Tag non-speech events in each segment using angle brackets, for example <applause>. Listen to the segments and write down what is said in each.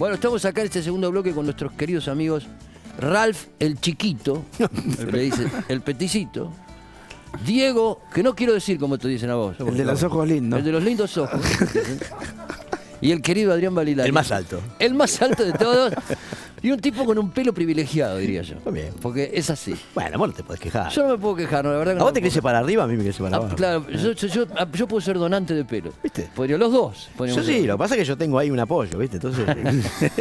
Bueno, estamos acá en este segundo bloque con nuestros queridos amigos Ralph el Chiquito, <laughs> le dice el Peticito. Diego, que no quiero decir como te dicen a vos. El de los ojos lindos. El de los lindos ojos. <laughs> y el querido Adrián Balilari. El más alto. El más alto de todos. Y un tipo con un pelo privilegiado, diría yo. Muy bien. Porque es así. Bueno, vos no te podés quejar. Yo no me puedo quejar, no, la verdad que ¿A no vos te crece para arriba? A mí me crece para Ah, abajo. claro, yo, yo- yo- ah, yo puedo ser donante de pelo. ¿Viste? Podría, los dos. Yo sí, lo que pasa es que yo tengo ahí un apoyo, ¿viste? Entonces. <laughs>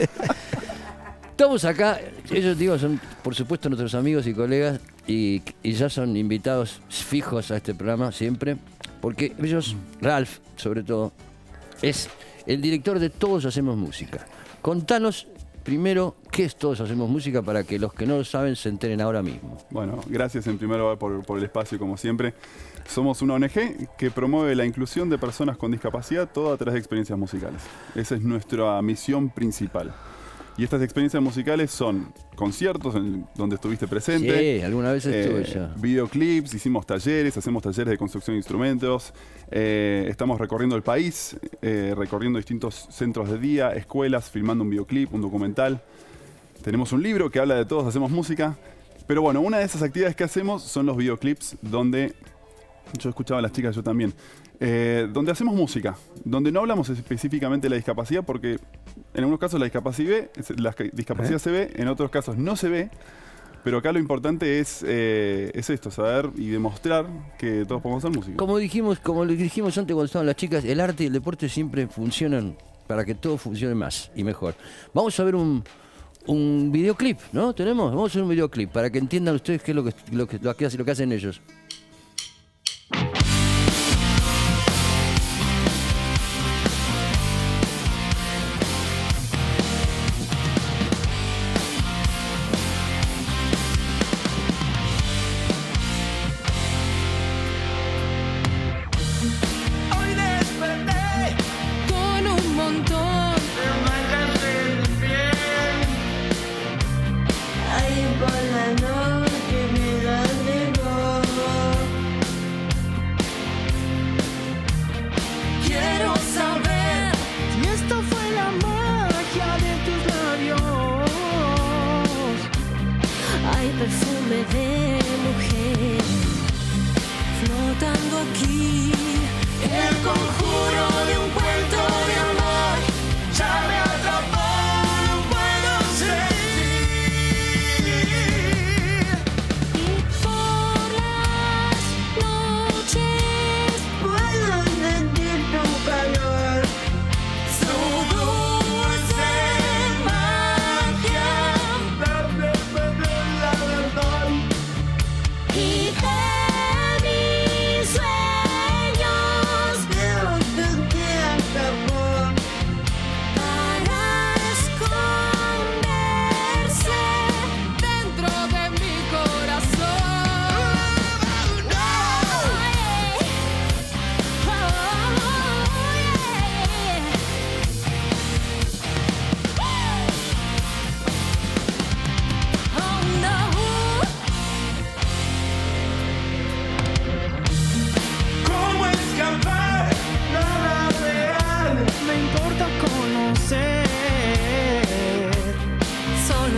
Estamos acá, ellos digo, son por supuesto nuestros amigos y colegas y, y ya son invitados fijos a este programa siempre, porque ellos, Ralph sobre todo, es el director de Todos Hacemos Música. Contanos primero qué es Todos Hacemos Música para que los que no lo saben se enteren ahora mismo. Bueno, gracias en primer lugar por, por el espacio, como siempre. Somos una ONG que promueve la inclusión de personas con discapacidad, todo a través de experiencias musicales. Esa es nuestra misión principal. Y estas experiencias musicales son conciertos en donde estuviste presente. Sí, alguna vez estuve eh, ya. Videoclips, hicimos talleres, hacemos talleres de construcción de instrumentos. eh, estamos recorriendo el país, eh, recorriendo distintos centros de día, escuelas, filmando un videoclip, un documental. Tenemos un libro que habla de todos, hacemos música. Pero bueno, una de esas actividades que hacemos son los videoclips donde yo escuchaba a las chicas, yo también. Eh, donde hacemos música, donde no hablamos específicamente de la discapacidad, porque en algunos casos la discapacidad, la discapacidad se ve, en otros casos no se ve. Pero acá lo importante es, eh, es esto, saber y demostrar que todos podemos hacer música. Como dijimos, como le dijimos antes cuando estaban las chicas, el arte y el deporte siempre funcionan para que todo funcione más y mejor. Vamos a ver un, un videoclip, ¿no? ¿Tenemos? Vamos a ver un videoclip para que entiendan ustedes qué es lo que, lo que, lo lo que hacen ellos. Perfume de mujer flotando aquí. El conjuro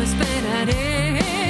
esperaré.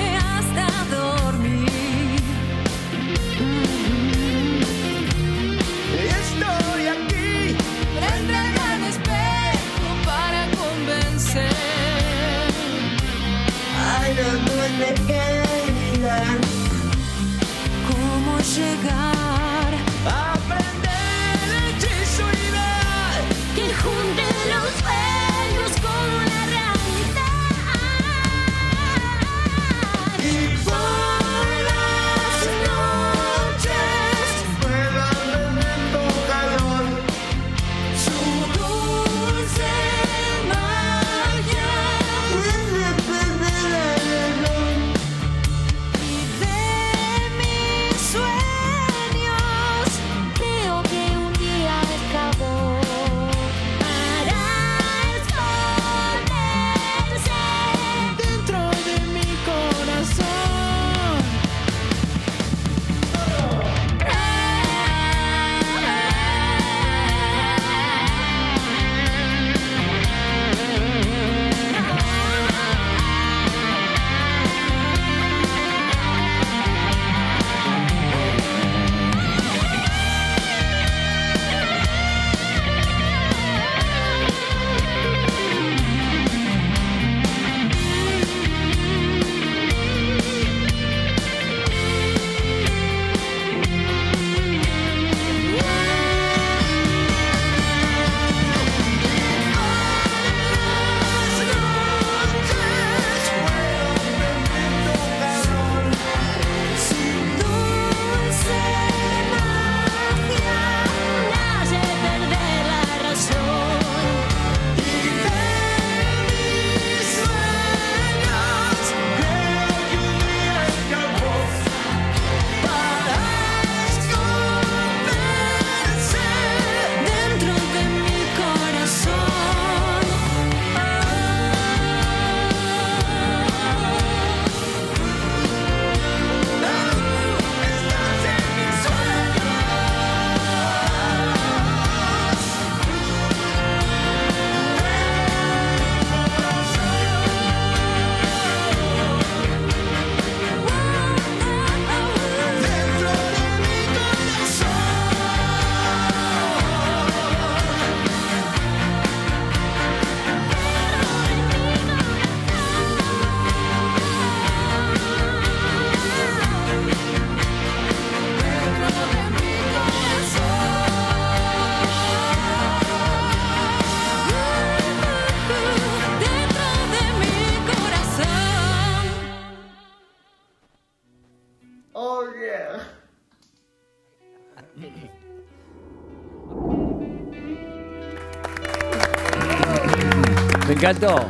Encantó.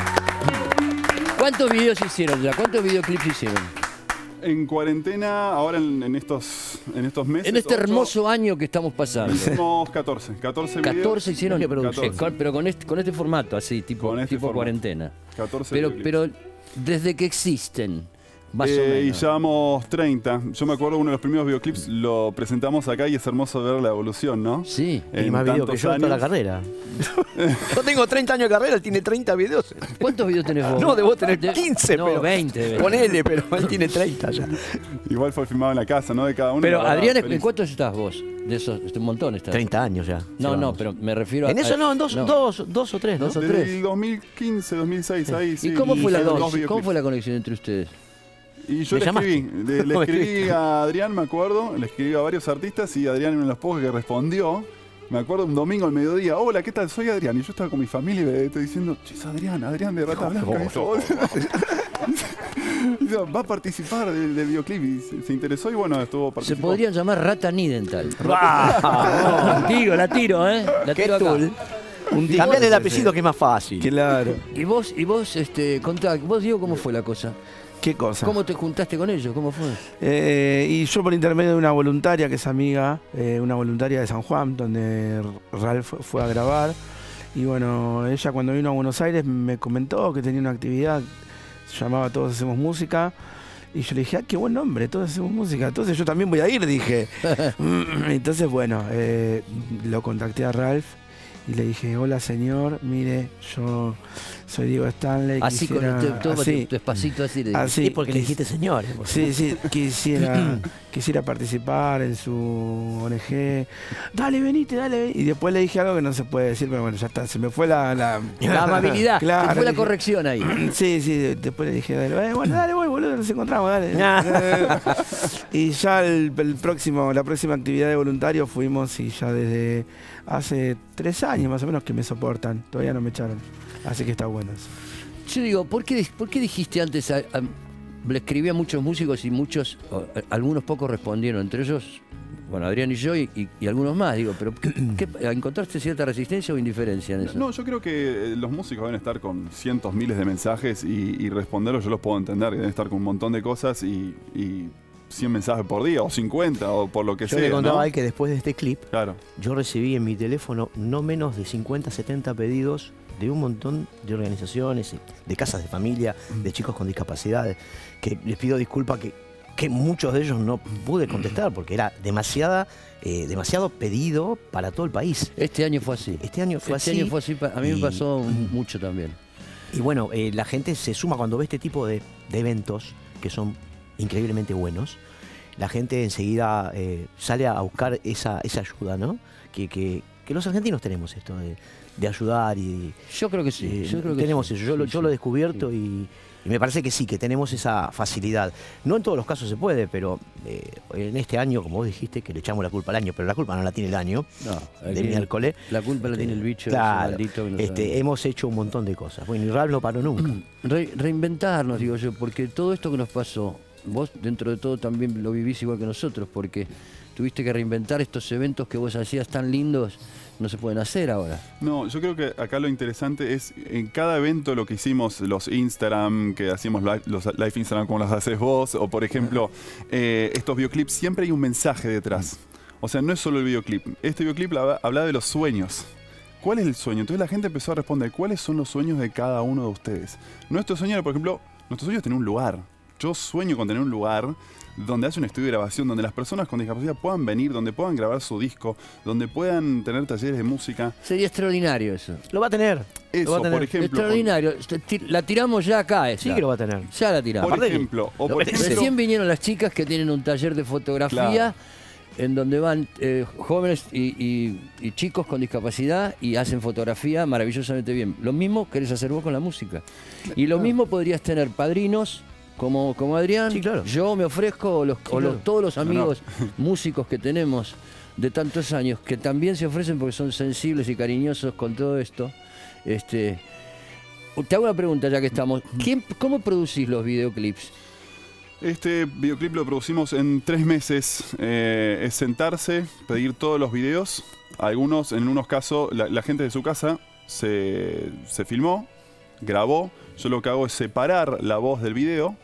¿Cuántos videos hicieron ya? ¿Cuántos videoclips hicieron? En cuarentena, ahora en, en estos, en estos meses. En este hermoso año que estamos pasando. Hicimos 14. 14 videos. 14 hicieron, producción. eh, pero con este, con este formato, así, tipo, este tipo formato. cuarentena. 14 Pero, pero desde que existen, más o Eh, y llevamos 30. Yo me acuerdo uno de los primeros videoclips lo presentamos acá y es hermoso ver la evolución, ¿no? Sí. En más videos que tantos yo en toda la años. carrera. <laughs> yo tengo 30 años de carrera, él tiene 30 videos. ¿Cuántos videos tenés vos? <laughs> No, debo tener De- 15, no, pero. 20. debe. Ponele, pero él tiene 30 ya. Igual fue filmado en la casa, ¿no? De cada uno. Pero y Adrián, ¿en cuántos estás vos? De esos, este, un montón estás. 30 años ya. No, no, pero me refiero a. En eso no, en dos, dos, dos o tres, ¿no? Dos o Desde tres. el 2015, 2006, ahí sí. ¿Y cómo fue, la dos cómo fue la conexión entre ustedes? Y yo ¿Me le escribí, le, me <laughs> escribí a Adrián, me acuerdo, le escribí a varios artistas y Adrián uno de los pocos que respondió. Me acuerdo un domingo al mediodía, hola, ¿qué tal? Soy Adrián. Y yo estaba con mi familia y le estoy diciendo, che, es Adrián, Adrián de Rata Blanca. <laughs> Va a participar del, del videoclip y se, se interesó y bueno, estuvo Se participando. podrían llamar Rata Nidental. Tiro, <laughs> la tiro, ¿eh? La Qué tiro acá. Tul. Cambiarle el apellido que es más fácil. Claro. Y vos, y vos, este, contá, vos Diego, ¿cómo fue la cosa? ¿Qué cosa? ¿Cómo te juntaste con ellos? ¿Cómo fue? Eh, y yo por intermedio de una voluntaria que es amiga, eh, una voluntaria de San Juan, donde Ralph fue a grabar. Y bueno, ella cuando vino a Buenos Aires me comentó que tenía una actividad, se llamaba Todos Hacemos Música. Y yo le dije, ah, qué buen nombre, Todos Hacemos Música. Entonces yo también voy a ir, <laughs> dije. <laughs> Entonces, bueno, eh, lo contacté a Ralph y le dije, hola señor, mire, yo soy Diego Stanley. Así con el, todo así, despacito así. le- así, Sí, porque le dijiste señor. Sí, sí, <laughs> quisiera, <clears throat> quisiera participar en su ONG. Dale, venite, dale. ven". Y después le dije algo que no se puede decir, pero bueno, ya está. Se me fue la. La, La amabilidad, <laughs> Claro, te fue la dije- corrección ahí. <clears throat> Sí, sí, de- después le dije, dale, "Eh, bueno, <clears throat> dale, voy, boludo, nos encontramos, dale. Eh, <laughs> y ya el, el próximo, la próxima actividad de voluntario fuimos y ya desde hace tres años más o menos que me soportan. Todavía no me echaron. Así que está bueno eso. Yo digo, ¿por qué, por qué dijiste antes? a- a- le escribí a muchos músicos y muchos, o, algunos pocos respondieron, entre ellos, bueno, Adrián y yo y, y- y algunos más. Digo, pero ¿qué, <clears throat> qué- ¿encontraste cierta resistencia o indiferencia en eso? No, yo creo que eh, los músicos deben estar con cientos, miles de mensajes y, y responderlos yo los puedo entender, que deben estar con un montón de cosas y, y 100 mensajes por día o 50 o por lo que Yo sea. le contaba ¿no? a él que después de este clip, Claro. yo recibí en mi teléfono no menos de 50, 70 pedidos de un montón de organizaciones, de casas de familia, de chicos con discapacidades, que les pido disculpas que, que muchos de ellos no pude contestar porque era demasiada, eh, demasiado pedido para todo el país. Este año fue así. Este año fue este así. año fue así. pa- A mí me pasó mucho también. Y bueno, eh, la gente se suma cuando ve este tipo de, de eventos que son increíblemente buenos. La gente enseguida eh, sale a buscar esa, esa ayuda, ¿no? Que, que- que los argentinos tenemos esto de, de ayudar y Yo creo que sí. eh, yo creo que tenemos sí. eso. Yo, lo, Sí, yo sí. lo he descubierto y, y me parece que sí, que tenemos esa facilidad. No en todos los casos se puede, pero eh, en este año, como vos dijiste, que le echamos la culpa al año, pero la culpa no la tiene el año No, de miércoles. La culpa la tiene el bicho. ese Claro, maldito no este, hemos hecho un montón de cosas. Bueno, y Ralph no paró nunca. <clears throat> Re- reinventarnos, digo yo, porque todo esto que nos pasó, vos dentro de todo también lo vivís igual que nosotros, porque tuviste que reinventar estos eventos que vos hacías tan lindos, no se pueden hacer ahora. No, yo creo que acá lo interesante es en cada evento lo que hicimos, los Instagram, que hacíamos los live Instagram como los haces vos, o por ejemplo, eh, estos videoclips, siempre hay un mensaje detrás. O sea, no es solo el videoclip. Este videoclip habla de los sueños. ¿Cuál es el sueño? Entonces la gente empezó a responder, ¿cuáles son los sueños de cada uno de ustedes? Nuestro sueño era, por ejemplo, nuestro sueño es tener un lugar. Yo sueño con tener un lugar donde haya un estudio de grabación, donde las personas con discapacidad puedan venir, donde puedan grabar su disco, donde puedan tener talleres de música. Sería extraordinario eso. Lo va a tener. Eso, lo va a tener. por ejemplo. extraordinario. La tiramos ya acá, esa. Sí que lo va a tener. Ya la tiramos. Por ejemplo, o por ejemplo, Recién vinieron las chicas que tienen un taller de fotografía Claro. en donde van eh, jóvenes y, y- y chicos con discapacidad y hacen fotografía maravillosamente bien. Lo mismo querés hacer vos con la música. Y lo mismo podrías tener padrinos como, como Adrián. Sí, claro. Yo me ofrezco, los- o los- claro. todos los amigos músicos que tenemos de tantos años que también se ofrecen porque son sensibles y cariñosos con todo esto. Este, te hago una pregunta ya que estamos. ¿Quién, ¿Cómo producís los videoclips? Este videoclip lo producimos en tres meses. Eh, es sentarse, pedir todos los videos. Algunos, en unos casos, la, la gente de su casa se, se filmó. grabó. Yo lo que hago es separar la voz del video.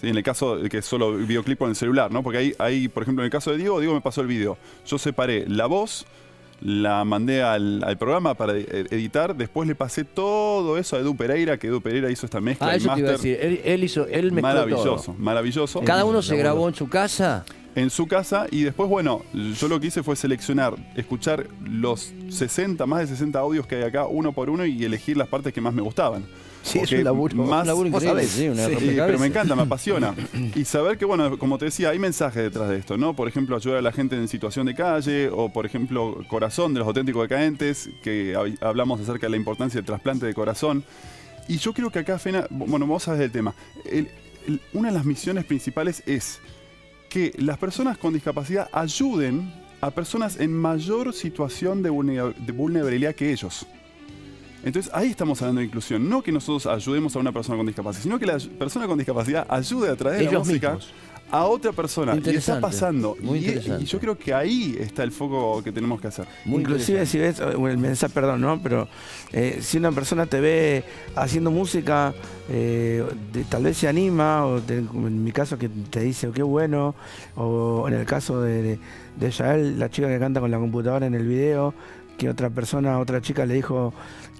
¿Sí? En el caso de que es solo videoclip con el celular, ¿no? Porque ahí, ahí, por ejemplo, en el caso de Diego, Diego me pasó el video. Yo separé la voz, la mandé al, al programa para e- editar, después le pasé todo eso a Edu Pereira, que Edu Pereira hizo esta mezcla Ah, y eso te iba a decir. Él, él hizo, él mezcló Maravilloso, todo. maravilloso. Cada uno se grabó en su casa. en su casa y después, bueno, yo lo que hice fue seleccionar, escuchar los 60, más de 60 audios que hay acá, uno por uno y elegir las partes que más me gustaban. Sí, es un laburo. Más, Un laburo increíble, sabés. sí, una Sí, pero me encanta, me apasiona. <laughs> Y saber que, bueno, como te decía, hay mensajes detrás de esto, ¿no? Por ejemplo, ayudar a la gente en situación de calle, o por ejemplo, Corazón de los auténticos decaentes, que hab- hablamos acerca de la importancia del trasplante de corazón. Y yo creo que acá, Fena, bueno, vos sabes del tema. El- el- una de las misiones principales es que las personas con discapacidad ayuden a personas en mayor situación de vulnerabilidad que ellos. Entonces ahí estamos hablando de inclusión, no que nosotros ayudemos a una persona con discapacidad, sino que la persona con discapacidad ayude a de la música mismos. a otra persona. Y está pasando. muy y, yo creo que ahí está el foco que tenemos que hacer. Muy Inclusive si ves, el mensaje, perdón, ¿no? Pero eh, si una persona te ve haciendo música, eh, de- tal vez se anima, o te- en mi caso que te dice, "Oh, qué bueno, o en el caso de, de Yael, la chica que canta con la computadora en el video, que otra persona, otra chica le dijo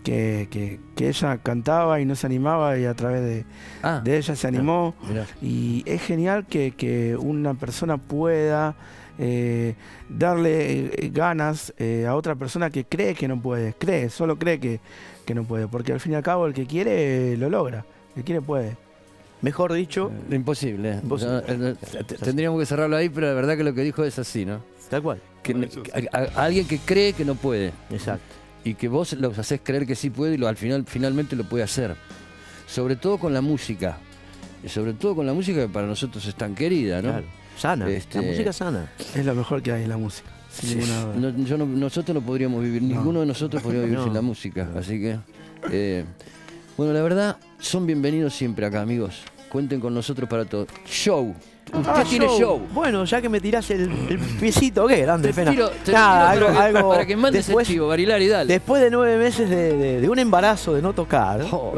que, que- que ella cantaba y no se animaba y a través de, Ah, de ella se animó. mirá. Y es genial que, que una persona pueda eh, darle eh, ganas eh, a otra persona que cree que no puede, cree, solo cree que, que no puede, porque al fin y al cabo el que quiere lo logra, el que quiere puede. Mejor dicho, Imposible. Imposible. No, no, t- Tendríamos que cerrarlo ahí, pero la verdad que lo que dijo es así, ¿no? tal cual. Que, Maravilloso. a- a- alguien que cree que no puede Exacto. y que vos los haces creer que sí puede y lo, al final finalmente lo puede hacer. Sobre todo con la música. Y sobre todo con la música que para nosotros es tan querida, ¿no? Claro. Sana. Este- La música sana. Es lo mejor que hay en la música, sin Sí. ninguna duda. No- yo no- nosotros no podríamos vivir, No. ninguno de nosotros podría vivir <laughs> No. sin la música. Así que, eh, bueno, la verdad, son bienvenidos siempre acá, amigos. Cuenten con nosotros para todo. Show. Usted Ah, tiene show. Bueno, ya que me tirás el, el piecito, ¿qué? Grande, Te pena. tiro, te Nada, tiro algo, para, que, algo para que mandes después, el chivo, Barilari, dale. después de nueve meses de, de- de un embarazo de no tocar, Oh,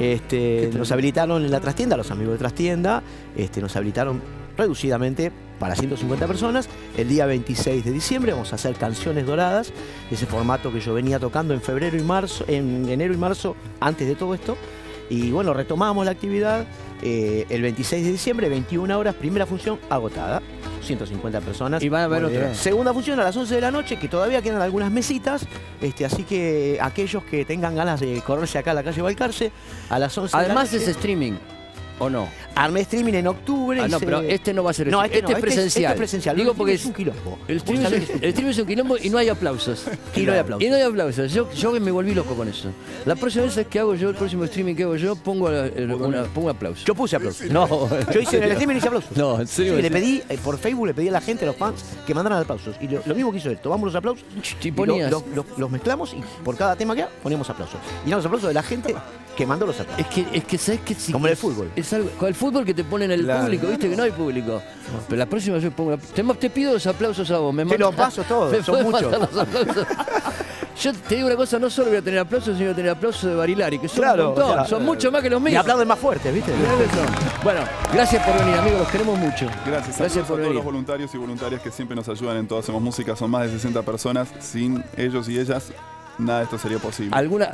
este, nos habilitaron en la trastienda, los amigos de trastienda, este, nos habilitaron reducidamente para 150 personas. El día 26 de diciembre vamos a hacer canciones doradas, ese formato que yo venía tocando en febrero y marzo, en enero y marzo, antes de todo esto. Y bueno, retomamos la actividad eh, el 26 de diciembre, 21 horas, primera función agotada, 150 personas. Y van a haber Muy otra. Segunda función a las 11 de la noche, que todavía quedan algunas mesitas, este, así que aquellos que tengan ganas de correrse acá a la calle Balcarce, a las 11 Además de la es noche, streaming, ¿o no? Armé streaming en octubre. Ah, no, pero este no va a ser No, este, no, es presencial. Este es presencial. Digo porque es un quilombo. El streaming, es, un- que- el streaming es un quilombo y no hay aplausos. <laughs> Y no hay aplausos. Y no hay aplausos. Yo, yo me volví loco con eso. La próxima vez que hago yo, el próximo streaming que hago yo, pongo, el- una, pongo aplausos. Yo puse aplausos. no, <laughs> Yo hice en el <laughs> streaming hice aplausos. No, en serio. Sí, le pedí, eh, por Facebook le pedí a la gente, a los fans, que mandaran aplausos. Y lo, lo mismo que hizo él, tomamos los aplausos Y y ponías. los, mezclamos y por cada tema que haga poníamos aplausos. Y eran los aplausos de la gente que mandó los aplausos. Es que, es que sabes que si Como en el fútbol. Es algo, con el fútbol que te ponen el Claro. público, viste que no hay público. Pero la próxima yo pongo. Te, te pido los aplausos a vos. Me Te manda- los paso todos, <laughs> me son muchos. mandar los aplausos. <laughs> Yo te digo una cosa, no solo voy a tener aplausos, sino voy a tener aplausos de Barilari, que son Claro, un montón, claro. son mucho más que los Y míos. aplauden más fuerte, ¿viste? Bueno, gracias por venir, amigos, los queremos mucho. Gracias, Gracias por a todos venir. los voluntarios y voluntarias que siempre nos ayudan en todo Hacemos Música. Son más de 60 personas. Sin ellos y ellas, nada de esto sería posible. ¿Alguna,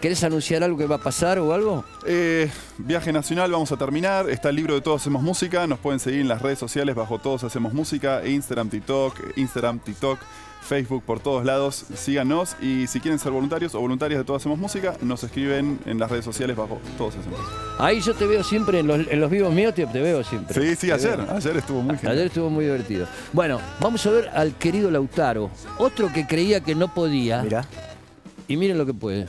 ¿Querés anunciar algo que va a pasar o algo? Eh, viaje nacional, vamos a terminar. Está el libro de Todos Hacemos Música. Nos pueden seguir en las redes sociales bajo Todos Hacemos Música, Instagram, TikTok, Instagram, TikTok, Facebook, por todos lados. Síganos y si quieren ser voluntarios o voluntarias de Todos Hacemos Música, nos escriben en las redes sociales bajo Todos Hacemos Música. Ahí yo te veo siempre, en los, en los vivos míos te, te veo siempre. Sí, sí, Te ayer. veo. Ayer estuvo muy genial. Ayer estuvo muy divertido. Bueno, vamos a ver al querido Lautaro, otro que creía que no podía. Mirá. Y miren lo que puede.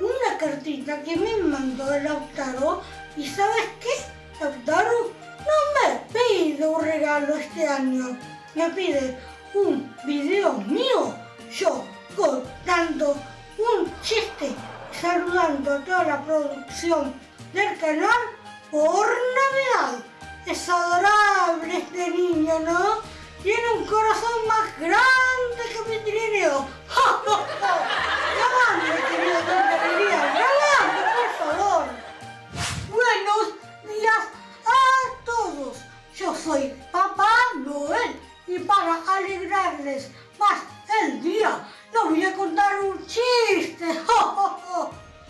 Una cartita que me mandó el Lautaro y ¿sabes qué? Lautaro no me pide un regalo este año, me pide un video mío, yo contando un chiste, saludando a toda la producción del canal por Navidad. Es adorable este niño, ¿no? Tiene un corazón más grande que mi trineo. ¡Grabando, querido tontería! ¡Grabando, por favor! Buenos días a todos. Yo soy Papá Noel y para alegrarles más el día, les voy a contar un chiste.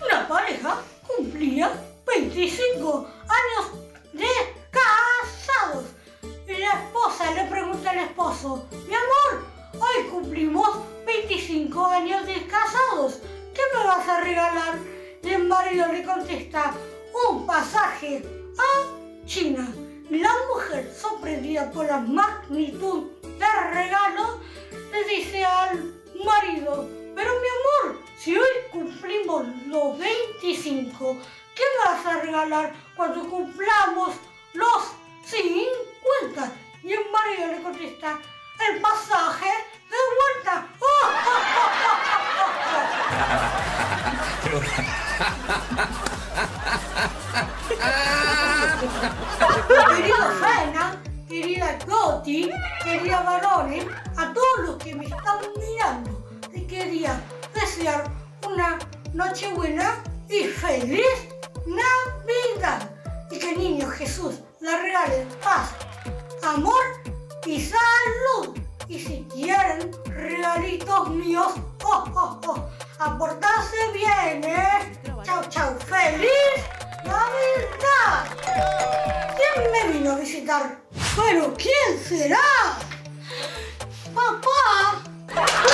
Una pareja cumplía 25 años de casados. Y la esposa le pregunta al esposo, mi amor, hoy cumplimos 25 años de casados. ¿Qué me vas a regalar? El marido le contesta, un pasaje a China. La mujer, sorprendida por la magnitud del regalo, le dice al marido, pero mi amor, si hoy cumplimos los 25, ¿qué me vas a regalar cuando cumplamos los 50? Y el marido le contesta, el pasaje de vuelta. Querido Fena, querida Goti, querida varones, a todos los que me están mirando, les quería desear una noche buena y feliz Navidad. Y que niño Jesús le regale paz, amor y salud. Y si quieren regalitos míos, oh, oh, oh, a portarse bien, ¿eh? Chau, chau, feliz Navidad. ¿Quién me vino a visitar? ¿Pero quién será? ¡Papá!